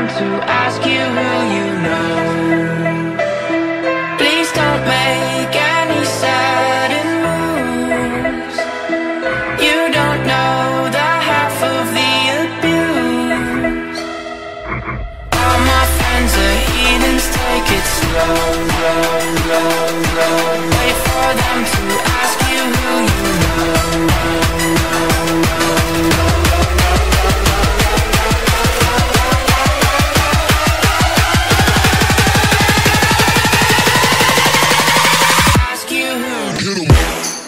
come to ask you who you know. Please don't make any sudden moves. You don't know the half of the abuse. All my friends are heathens, take it slow, slow, slow. room.